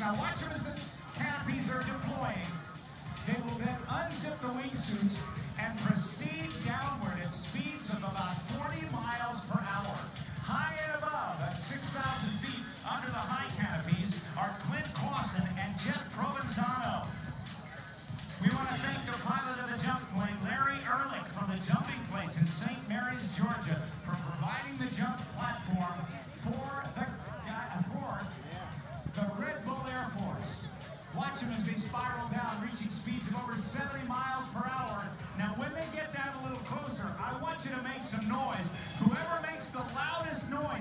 Now watch as the canopies are deploying. They will then unzip the wingsuits and proceed downward at speeds of about 40 miles per hour. High and above at 6,000 feet under the high canopies are Clint Clausen and Jeff Provenzano. We want to thank the pilot of the jump plane, Larry Ehrlich, from the jumping place in St. Mary's, Georgia. spiral down, reaching speeds of over 70 miles per hour. Now, when they get down a little closer, I want you to make some noise. Whoever makes the loudest noise